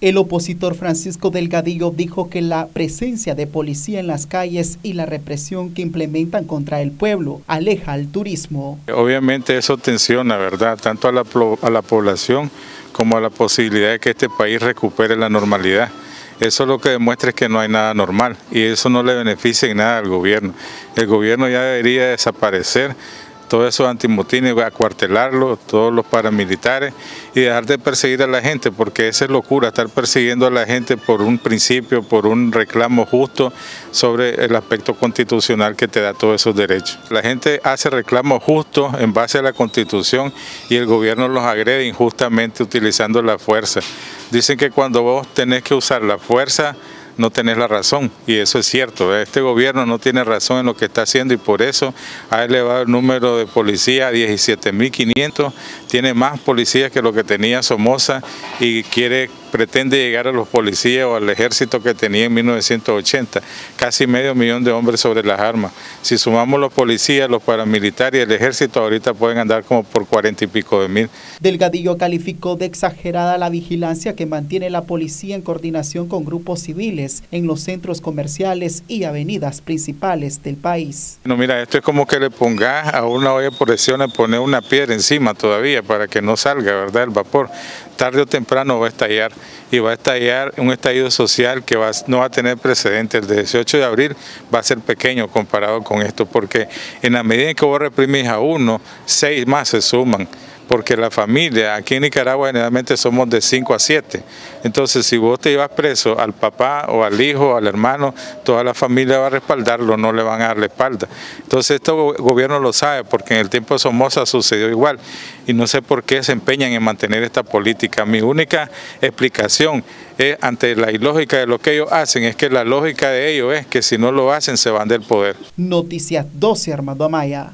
El opositor Francisco Delgadillo dijo que la presencia de policía en las calles y la represión que implementan contra el pueblo aleja al turismo. Obviamente eso tensiona, ¿verdad? Tanto a la, a la población como a la posibilidad de que este país recupere la normalidad. Eso lo que demuestra es que no hay nada normal y eso no le beneficia en nada al gobierno. El gobierno ya debería desaparecer todos esos antimotines, acuartelarlos, todos los paramilitares y dejar de perseguir a la gente, porque esa es locura, estar persiguiendo a la gente por un principio, por un reclamo justo sobre el aspecto constitucional que te da todos esos derechos. La gente hace reclamos justos en base a la constitución y el gobierno los agrede injustamente utilizando la fuerza. Dicen que cuando vos tenés que usar la fuerza, no tenés la razón y eso es cierto. Este gobierno no tiene razón en lo que está haciendo y por eso ha elevado el número de policías a 17.500, tiene más policías que lo que tenía Somoza y quiere pretende llegar a los policías o al ejército que tenía en 1980, casi medio millón de hombres sobre las armas. Si sumamos los policías, los paramilitares y el ejército, ahorita pueden andar como por cuarenta y pico de mil. Delgadillo calificó de exagerada la vigilancia que mantiene la policía en coordinación con grupos civiles en los centros comerciales y avenidas principales del país. No, mira, esto es como que le pongas a una olla por presión a poner una piedra encima todavía para que no salga, ¿verdad? El vapor. Tarde o temprano va a estallar y va a estallar un estallido social que no va a tener precedentes. El 18 de abril va a ser pequeño comparado con esto, porque en la medida en que vos reprimís a uno, seis más se suman porque la familia, aquí en Nicaragua generalmente somos de 5 a 7. Entonces, si vos te ibas preso al papá o al hijo, o al hermano, toda la familia va a respaldarlo, no le van a dar la espalda. Entonces, este gobierno lo sabe, porque en el tiempo de Somoza sucedió igual. Y no sé por qué se empeñan en mantener esta política. Mi única explicación es, ante la ilógica de lo que ellos hacen, es que la lógica de ellos es que si no lo hacen, se van del poder. Noticias 12, Armando Amaya.